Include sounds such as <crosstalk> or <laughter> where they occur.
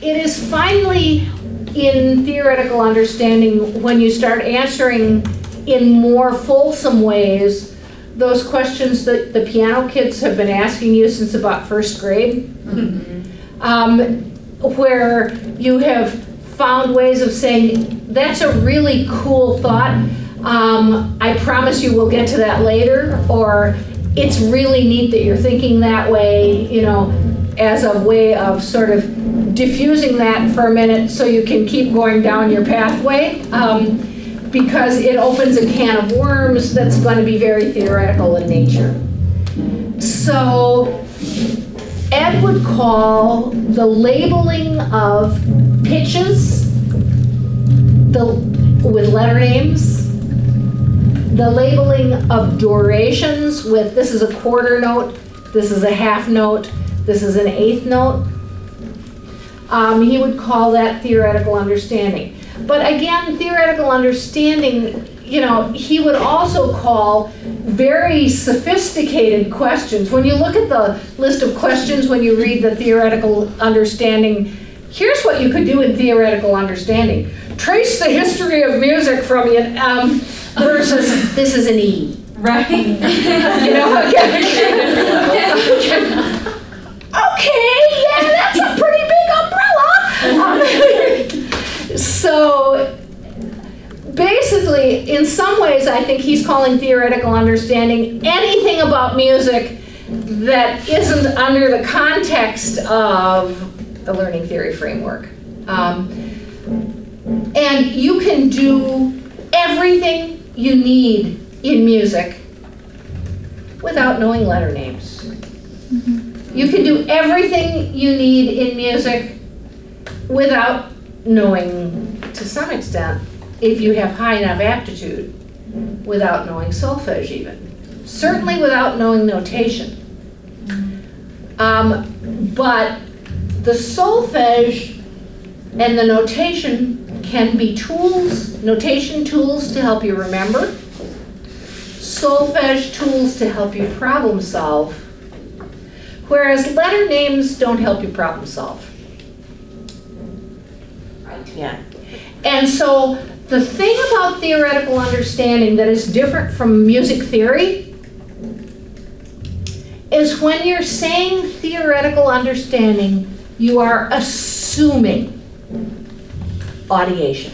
It is finally in theoretical understanding when you start answering in more fulsome ways those questions that the piano kids have been asking you since about first grade. Um, where you have found ways of saying, that's a really cool thought. Um, I promise you we'll get to that later. Or it's really neat that you're thinking that way, you know, as a way of sort of diffusing that for a minute so you can keep going down your pathway. Um, because it opens a can of worms that's going to be very theoretical in nature. So Ed would call the labeling of pitches the, with letter names, the labeling of durations with this is a quarter note, this is a half note, this is an eighth note. Um, he would call that theoretical understanding. But again, theoretical understanding, you know, he would also call very sophisticated questions. When you look at the list of questions when you read the theoretical understanding, here's what you could do in theoretical understanding. Trace the history of music from um, versus this is an E. Right. <laughs> you know, <laughs> okay. okay, yeah, that's a pretty big umbrella. <laughs> so basically, in some ways, I think he's calling theoretical understanding anything about music that isn't under the context of the learning theory framework. Um, and you can do everything you need in music without knowing letter names. You can do everything you need in music without knowing, to some extent, if you have high enough aptitude, without knowing solfege even. Certainly without knowing notation. Um, but the solfege and the notation can be tools, notation tools to help you remember, solfege tools to help you problem solve, whereas letter names don't help you problem solve. Right. Yeah. And so the thing about theoretical understanding that is different from music theory is when you're saying theoretical understanding, you are assuming audiation.